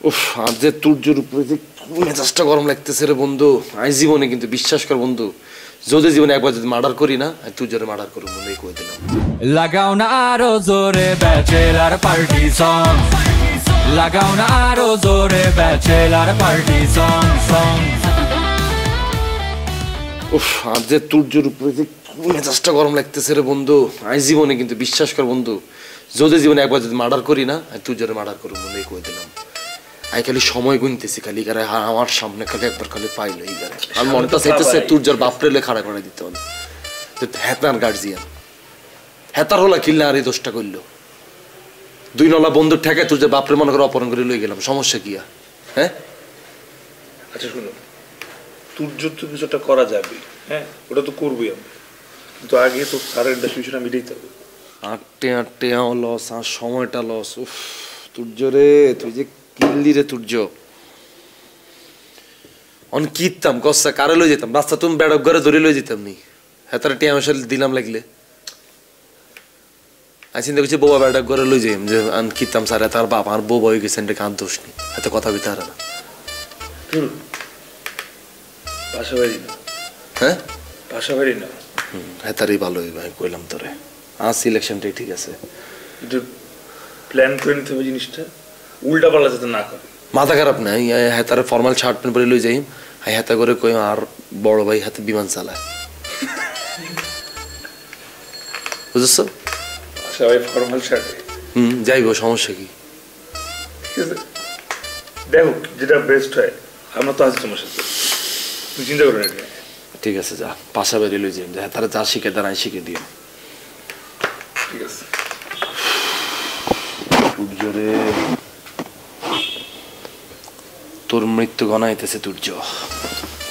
উফ আর যে তুর্যের উপরে যে মেজাজটা গরম লাগতেছে রে বন্ধু। আই জীবনে কিন্তু বিশ্বাস কর বন্ধু যদি জীবনে একবার যদি মার্ডার করি না আমি তুর্যরে মার্ডার করব বন্ধু এই কই দিলাম লাগাও না আরও জোরে ব্যাচেলার পার্টি সং লাগাও না আরও জোরে ব্যাচেলার পার্টি সং সং উফ আর যে তুর্যের উপরে যে মেজাজটা গরম লাগতেছে রে বন্ধু আই জীবনে কিন্তু বিশ্বাস কর বন্ধু যদি জীবনে একবার যদি মার্ডার করি না আমি তুর্যরে মার্ডার করব বন্ধু এই কই দিলাম আমি খালি সময় গুনতেছি খালি কারে আমার সামনে খালি একবার খালি পাইলো এই গারে আর মনে তো চাইতেছে তুর্যর বাপরে লে খাড়া করে দিতে হবে। হেতার গার্জিয়ান হেতার হলা কিল্লা আর এই দোষটা করল। দুই নলা বন্ধুর ঠেকে তুর্যের বাপরে মনে করে অপহরণ করে লই গেলাম সমস্যা কি হ্যাঁ? আচ্ছা শুনো তুর্য তো কিছুটা করা যাবে হ্যাঁ? ওটা তো করবোই আমরা। কিন্তু আগে তো স্যারের বিষয়টা মিটাইতে হবে। আটটে আটটে লস আর সময়টা লস উফ তুর্য রে তুই যে কিল্লি রে তুর্য। অন কিতাম কস্তা কারে লই যেতাম রাস্তা তুমি বেড়ক ঘরে ধরে লই যেতাম নি। হেতারে টিয়া মশা দিলাম লাগলে। আমি চিন্তা করছি বোবা বেড়ক ঘরে লই যাইম যে আন কিতাম সারে তার বাপ আর বউ হয়ে গেছেন কান দোষ নি এত কথা বিতে হারা না। ধরুন পাশাবাড়ি না। হ্যাঁ? পাশাবাড়ি না। হেতারই ভালো হইবে আমি কইলাম তোরে। আজ সিলেকশনটাই ঠিক আছে। একটু প্ল্যান করে নিতে হবে জিনিসটা। উল্টা পাল্টা যাতে না করে। মাথা খারাপ নাই হেতারে ফর্মাল শার্ট প্যান্ট পরে লই যাই হাই হাতা করে কই আর বড় ভাই হাতে বিমান চালায়। বুঝছ? সবাই ফর্মাল শার্টে হুম যাইব সমস্যা কি? দেখো যেটা বেস্ট হয় আমরা তো আছি তোমার সাথে। তুমি চিন্তা করো না ঠিক আছে যা পাশা বেরিয়ে লই যাই হেতারে যা শিখে দাঁড়াই শিখে দিও। ঠিক আছে। তোর মৃত্যু গণাইতেছে তুর্য।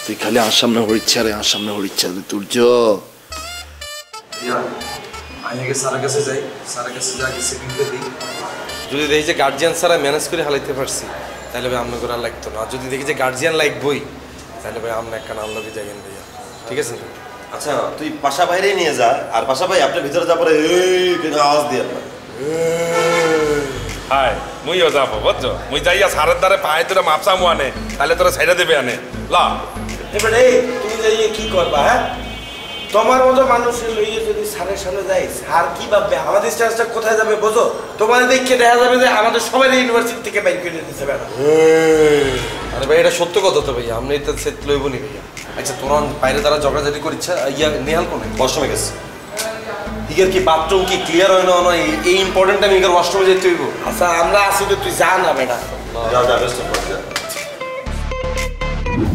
তুই খালি আর সামনে হরিচ্ছা রে আর সামনে হরিচ্ছা রে তুর্য। আমি আগে স্যারের কাছে যাই। স্যারের কাছে যা আগে সেটিংটা দিই। যদি দেখি যে গার্জিয়ান স্যারা ম্যানেজ করে হালাইতে পারছি তাহলে ভাই আমরা করে আর লাগতো না। আর যদি দেখি যে গার্জিয়ান লাগবই তাহলে ভাই আমরা একটা নাম লগে যাইয়েন ভাইয়া। ঠিক আছে? আচ্ছা তুই পাশা বাইরে নিয়ে যা আর পাশা ভাই আপনি ভিতরে যা পরে আওয়াজ দিয়ে আপনার হাই মুইও যাব বুঝছ? মুই যাইয়া সারের দ্বারে পায়ে তোরা মাপসা মু আনে তাহলে তোরা সাইডা দেবে আনে। লা। এবারে তুমি যাইয়ে কি করবা হ্যাঁ? তোমার মতো মানুষের লইয়ে যদি স্যারের সামনে যাই স্যার কি ভাববে? আমাদের কোথায় যাবে বোঝো? তোমার দেখে দেখা যাবে যে আমাদের সবাই ইউনিভার্সিটি থেকে বাইক করে দিতে আরে ভাই এটা সত্য কথা তো ভাইয়া আপনি এটা সেট লইব নি ভাইয়া। আচ্ছা তোরা বাইরে তারা ঝগড়াঝাটি করিচ্ছে ইয়া নেহাল কোনে? ওয়াশরুমে গেছে। ইগের কি বাথরুম কি ক্লিয়ার হয় না না এই- ইম্পর্টেন্ট টাইম ইগের ওয়াশরুমে যেতে হইব? আচ্ছা আমরা আসি তো তুই যা না বেটা। যা যা বেস্ট অফ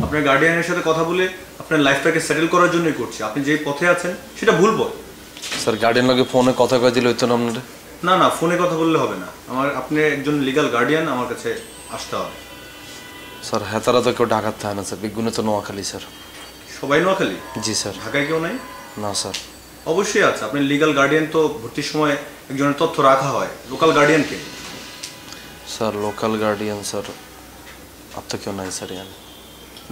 আপনার গার্ডিয়ানের সাথে কথা বলে আপনার লাইফটাকে সেটেল করার জন্যই করছি। আপনি যে পথে আছেন সেটা ভুল পথ। স্যার গার্ডিয়ান লগে ফোনে কথা কয়ে দিলে হইতো না আপনাদের? না না ফোনে কথা বললে হবে না। আমার আপনি একজন লিগ্যাল গার্ডিয়ান আমার কাছে আসতে হবে। স্যার হেতারা তো কেউ ঢাকার থাকে না স্যার বিজ্ঞানে তো নোয়াখালী স্যার সবাই নোয়াখালী? জি স্যার ঢাকায় কেউ নাই? না স্যার অবশ্যই আছে। আপনি লিগাল গার্ডিয়ান তো ভর্তির সময় একজনের তথ্য রাখা হয়। লোকাল গার্ডিয়ানকে স্যার লোকাল গার্ডিয়ান স্যার আর তো কেউ নাই স্যার ইয়ান।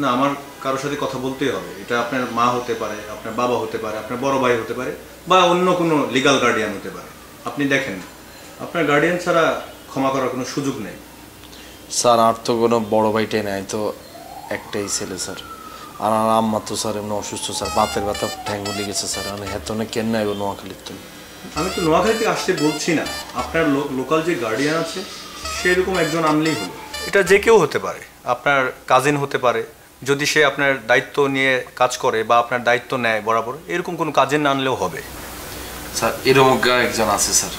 না আমার কারোর সাথে কথা বলতেই হবে। এটা আপনার মা হতে পারে আপনার বাবা হতে পারে আপনার বড় ভাই হতে পারে বা অন্য কোনো লিগাল গার্ডিয়ান হতে পারে। আপনি দেখেন আপনার গার্ডিয়ান ছাড়া ক্ষমা করার কোনো সুযোগ নেই। স্যার আর তো কোনো বড় ভাইটাই নাই তো একটাই ছেলে স্যার আর আমার আম্মা তো স্যার এমনি অসুস্থ স্যার বাতের ব্যথা ঠ্যাঙ্গুলি গেছে স্যার। আমি হেতনে কেন নাইব নোয়াখালীর তো আমি তো নোয়াখালী থেকে আসতে বলছি না। আপনার লোকাল যে গার্ডিয়ান আছে সেরকম একজন আনলেই হলো। এটা যে কেউ হতে পারে। আপনার কাজিন হতে পারে। যদি সে আপনার দায়িত্ব নিয়ে কাজ করে বা আপনার দায়িত্ব নেয় বরাবর এরকম কোনো কাজিন না আনলেও হবে। স্যার এরকম একজন আছে স্যার।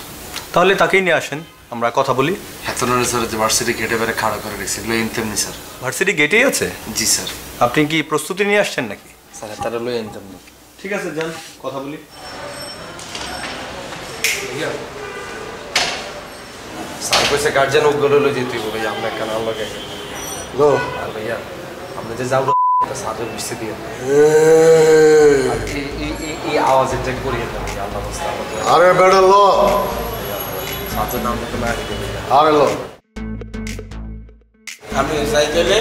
তাহলে তাকেই নিয়ে আসেন। আমরা কথা বলি। হেতনের স্যার যে ভার্সিটি গেটে বেড়ে খাড়া করে রেখেছি লই তেমনি স্যার। ভার্সিটি গেটেই আছে? জি স্যার। আপনি কি প্রস্তুতি নিয়ে আসছেন নাকি? স্যার হেতারা লই আনতাম না ঠিক আছে যান কথা বলি। স্যার কইছে গার্জিয়ান উগ্র লই যেতে ভাইয়া আমরা কেন লগে গো। আর ভাইয়া আমরা যে যাও স্যারের বুঝতে দিয়ে আর এই- আওয়াজ এটা করিয়ে দেন আল্লাহ বস্তা আরে বেড়া ল। সাথে নাম আগে আরও আমি সাইকেলে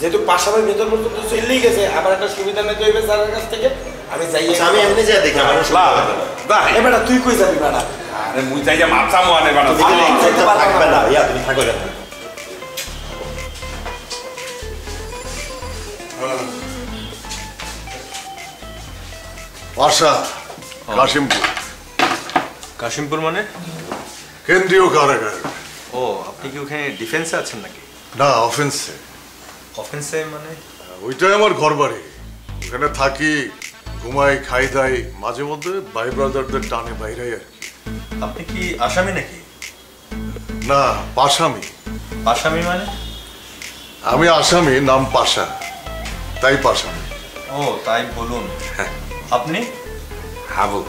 যেহেতু পাশাপাশি ভেতর পর্যন্ত চলেই গেছে আবার একটা সুবিধা নিতে হইবে স্যারের কাছ থেকে। আমি যাই আচ্ছা, আমি এমনি যাই দেখি আমার তুই কই যাবি বাড়া আরে মুই যাই যা মাপসা থাকবে না ইয়া তুমি না হ্যাঁ। হ্যাঁ। কাশিমপুর। কাশিমপুর মানে? কেন্দ্রীয় কারাগার। ও আপনি কি ওখানে ডিফেন্সে আছেন নাকি? না অফেন্সে অফেন্সে মানে? ওইটাই আমার ঘর বাড়ি। ওখানে থাকি ঘুমাই খাই দাই মাঝে মধ্যে ভাই ব্রাদারদের টানে বাইরে আর কি। আপনি কি আসামি নাকি? না পাশামি। আসামি মানে? আমি আসামি নাম পাশা। তাই পাশামি। ও তাই বলুন। আপনি? হাবু।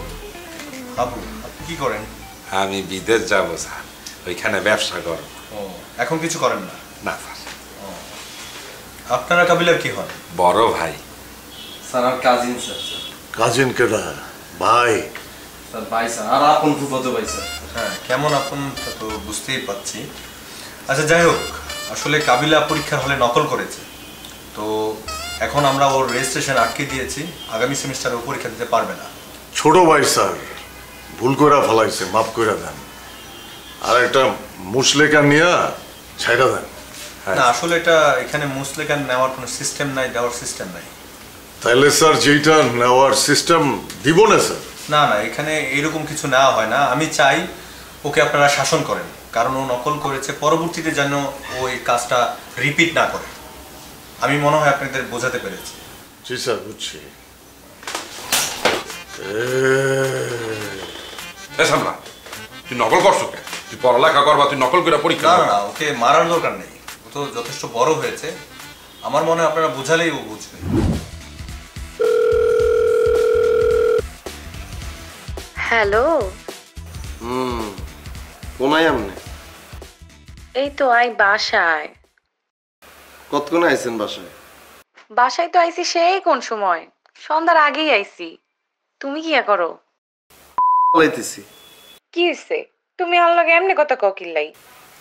আবু আপনি কি করেন? আমি বিদেশ যাব স্যার। ওইখানে ব্যবসা করব। ও এখন কিছু করেন না? না স্যার। আপনারা কাবিলার কি হন? বড় ভাই। স্যার আর কাজিন স্যার স্যার। কাজিন কেডা? ভাই। স্যার ভাই স্যার আর আপন ফুফাতো ভাই স্যার। হ্যাঁ কেমন আপন তা তো বুঝতেই পাচ্ছি আচ্ছা যাই হোক আসলে কাবিলা পরীক্ষার হলে নকল করেছে। তো এখন আমরা ওর রেজিস্ট্রেশন আটকে দিয়েছি। আগামী সেমিস্টারে ও পরীক্ষা দিতে পারবে না। ছোট ভাই স্যার। ভুল করে ফেলাইছে মাফ করে দেন। আর একটা মুসলেকা নিয়ে ছাইড়া দেন। না আসলে এটা এখানে মুসলেকান নেওয়ার কোনো সিস্টেম নাই দেওয়ার সিস্টেম নাই। তাইলে স্যার যেইটা নেওয়ার সিস্টেম দিব না স্যার? না না এখানে এরকম কিছু নেওয়া হয় না। আমি চাই ওকে আপনারা শাসন করেন কারণ ও নকল করেছে পরবর্তীতে যেন ও এই কাজটা রিপিট না করে। আমি মনে হয় আপনাদের বোঝাতে পেরেছি। জি স্যার বুঝছি। এ সামলা তুই নকল করছ কে তুই পড়ালেখা করবা তুই নকল করে পরীক্ষা না না, ওকে মারার দরকার নেই। ও তো যথেষ্ট বড় হয়েছে। আমার মনে হয় আপনারা বোঝালেই ও বুঝবে। হ্যালো। হুম কোনায় আমনে এই তো আই বাসায়। কতক্ষণ আইছেন বাসায়? বাসায় তো আইছি সেই কোন সময়? সন্ধ্যার আগেই আইছি। তুমি কি করো? বলাইতেছি। কি হইছে? তুমি আমার লগে এমনি কথা ককিল্লাই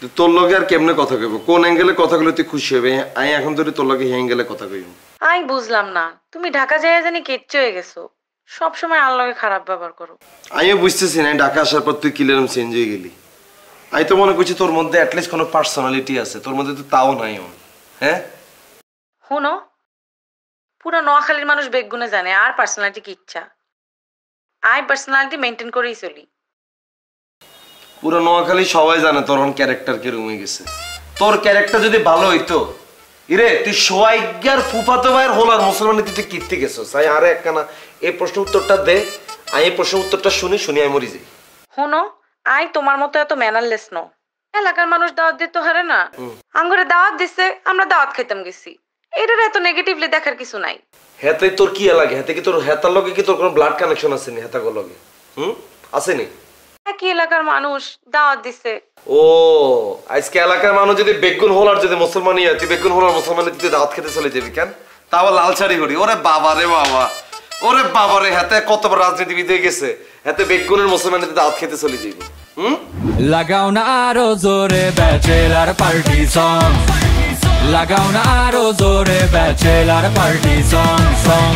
তো তোর লগে আর কেমনে কথা কইব? কোন অ্যাঙ্গেলে কথা কইলে তুই খুশি হবে? আমি এখন ধরে তোর লগে অ্যাঙ্গেলে কথা কইব। আই বুঝলাম না। তুমি ঢাকা যাইয়া জানি কেচ্চ হয়ে গেছো। সব সময় আমার লগে খারাপ ব্যবহার করো। আমিও বুঝতেছি না ঢাকা আসার পর তুই কিলেরম চেঞ্জ হয়ে গেলি। আমি তো মনে করছি তোর মধ্যে অ্যাটলিস্ট কোনো পার্সোনালিটি আছে। তোর মধ্যে তো তাও নাই হ্যাঁ? শুনো পুরো নোয়াখালীর মানুষ বেগুনে জানে আর পার্সোনালিটি কি ইচ্ছা? আই পার্সোনালিটি মেনটেন করেই চলি। পুরো নোয়াখালী সবাই জানে তোর ক্যারেক্টার কিরম হয়ে গেছে। তোর ক্যারেক্টার যদি ভালো হইতো ইরে তুই সোয়াইগার ফুফাতো ভাইয়ের হোলার মুসলমানের তুই কীর্তি গেছো? তাই আরে একখানা এই প্রশ্ন উত্তরটা দে। আমি এই প্রশ্ন উত্তরটা শুনি শুনি আমি মরি যাই। শুনো আই তোমার মতো এত ম্যানারলেস ন এলাকার মানুষ দাওয়াত দিতে হারে না। আঙ্গুরে দাওয়াত দিছে আমরা দাওয়াত খাইতাম গেছি। এটার এত নেগেটিভলি দেখার কিছু নাই। হেতে তোর কি লাগে? হেতে কি তোর হেতার লগে কি তোর কোনো ব্লাড কানেকশন আছে নি হেতাগো লগে? হুম? আছে নি? একই এলাকার মানুষ দাওয়াত দিছে। ও আজকে এলাকার মানুষ যদি বেগুন হোলার যদি মুসলমান হয় তুই বেগুন হোলার মুসলমানের তুই দাওয়াত খেতে চলে যাবি কেন? তা আবার লাল শাড়ি করি ওরে বাবা রে বাবা। ওরে বাবা রে হাতে কতবার রাজনীতিবিদ হয়ে গেছে। হাতে বেগুনের মুসলমানের দাওয়াত খেতে চলে যাবি। হুম? লাগাও না আরও জোরে ব্যাচেলার পার্টি সং লাগাও না আরও জোরে ব্যাচেলার পার্টি সং সং